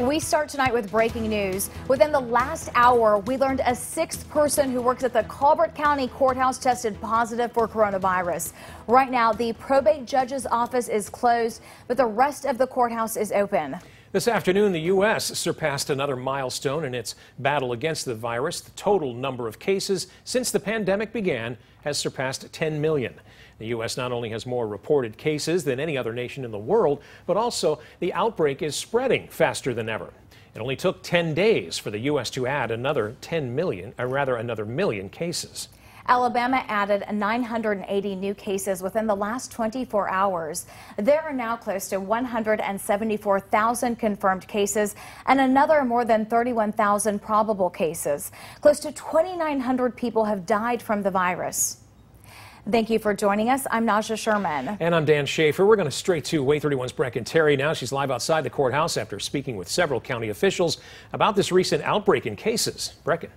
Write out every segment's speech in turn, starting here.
We start tonight with breaking news. Within the last hour, we learned a sixth person who works at the Colbert County Courthouse tested positive for coronavirus. Right now, the probate judge's office is closed, but the rest of the courthouse is open. This afternoon, the U.S. surpassed another milestone in its battle against the virus. The total number of cases since the pandemic began has surpassed 10 million. The U.S. not only has more reported cases than any other nation in the world, but also the outbreak is spreading faster than ever. It only took 10 days for the U.S. to add another 10 million, or rather another million cases. Alabama added 980 new cases within the last 24 hours. There are now close to 174,000 confirmed cases and another more than 31,000 probable cases. Close to 2,900 people have died from the virus. Thank you for joining us. I'm Naja Sherman. And I'm Dan Schaefer. We're going to straight to WAAY 31's Brecken Terry now. She's live outside the courthouse after speaking with several county officials about this recent outbreak in cases. Brecken.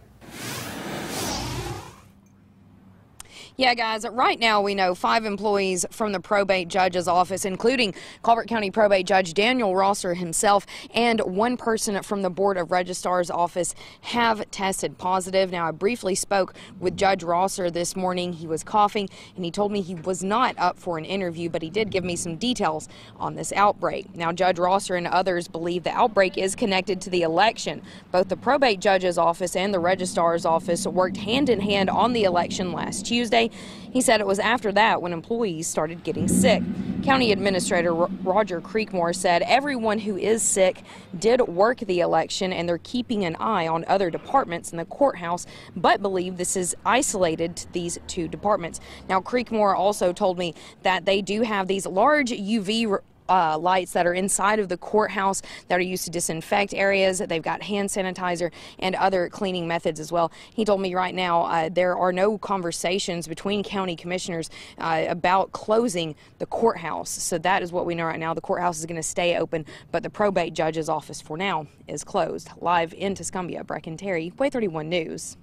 Yeah, guys, right now we know five employees from the probate judge's office, including Colbert County probate judge Daniel Rosser himself, and one person from the Board of Registrar's office have tested positive. Now, I briefly spoke with Judge Rosser this morning. He was coughing, and he told me he was not up for an interview, but he did give me some details on this outbreak. Now, Judge Rosser and others believe the outbreak is connected to the election. Both the probate judge's office and the registrar's office worked hand in hand on the election last Tuesday. He said it was after that when employees started getting sick. County Administrator Roger Creekmore said everyone who is sick did work the election and they're keeping an eye on other departments in the courthouse, but believe this is isolated to these two departments. Now, Creekmore also told me that they do have these large UV uh, lights that are inside of the courthouse that are used to disinfect areas. They've got hand sanitizer and other cleaning methods as well. He told me right now uh, there are no conversations between county commissioners uh, about closing the courthouse. So that is what we know right now. The courthouse is going to stay open, but the probate judge's office for now is closed. Live in Tuscumbia, Brecken Terry, WAAY 31 News.